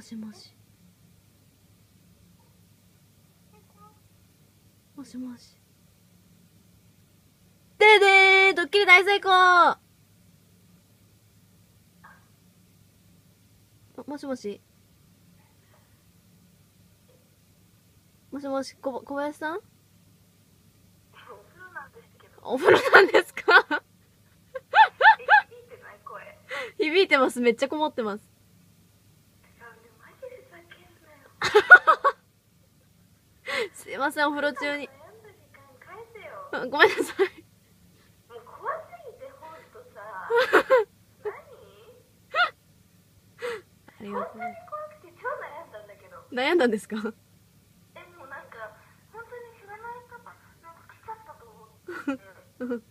しもし。もしもし。ででードッキリ大成功。もしもし。もしもしこ小林さん？お風呂なんですか？響いてます。めっちゃこもってますすいませんお風呂中に。ごめんなさい。ありがとう悩んだんですか？えもうなんか本当に知らない方なんか来ちゃったと思って。マジ10分ぐらい